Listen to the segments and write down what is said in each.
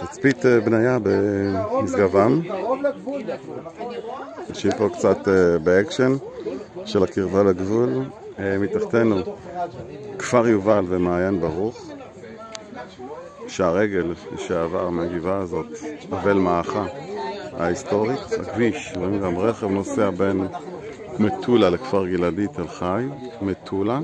תצפית אה, בניה במשגבם. אנשים פה קצת אה, באקשן של הקרבה לגבול. אה, מתחתנו כפר יובל ומעיין ברוך. שהרגל לשעבר מהגבעה הזאת, אבל מאחה ההיסטורית, הכביש, רואים גם רכב נוסע בין מטולה לכפר גלעדי תל חי, מטולה.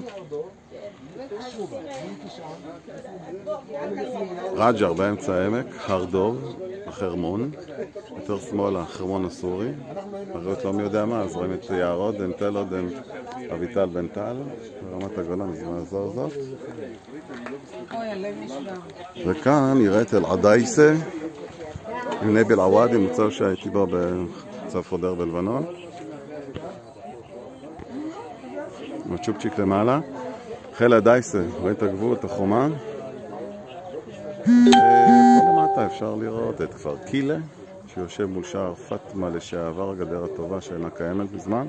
רג'ר באמצע העמק, הר דוב, החרמון, יותר שמאלה, החרמון הסורי, אחריות לא מי יודע מה, אז רואים את יערות, דן טלו, דן אביטל בן טל, ברמת הגולן, אז נעזור זאת. וכאן נראית אל עדייסה, עם נביל עוואדי, מצב שהייתי בו בצו חודר בלבנון. מצ'ופצ'יק למעלה. חיל הדייסה, רואים את הגבול, את החומה. פה למטה אפשר לראות את כפר קילה, שיושב מול שער פטמה לשעבר, הגדר הטובה שאינה קיימת בזמן.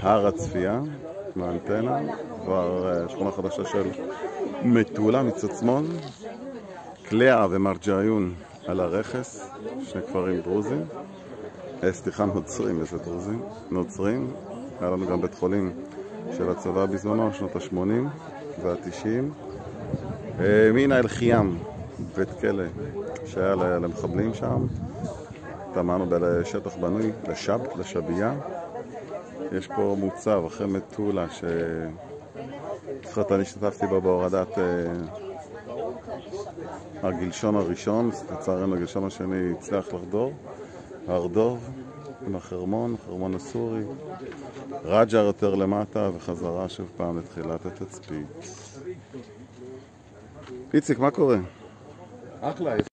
הר הצפייה, מהאנטנה, כבר שכונה חדשה של מטולה מצד שמאל. קלעה ומרג'עיון על הרכס, שני כפרים דרוזים. אה, סליחה, נוצרים, איזה דרוזים? נוצרים. היה לנו גם בית חולים של הצבא בזמנו, שנות ה-80 וה-90. מינה אל חיאם, בית כלא שהיה למחבלים שם. טמנו בשטח בנוי, לשב, לשבייה. יש פה מוצב אחרי מטולה ש... לפחות אני השתתפתי בו בהורדת הגלשון הראשון, לצערנו הגלשון השני הצליח לחדור. הר דוב עם החרמון, החרמון הסורי. רג'ר יותר למטה וחזרה שוב פעם לתחילת התצפית. איציק, מה קורה? אחלה.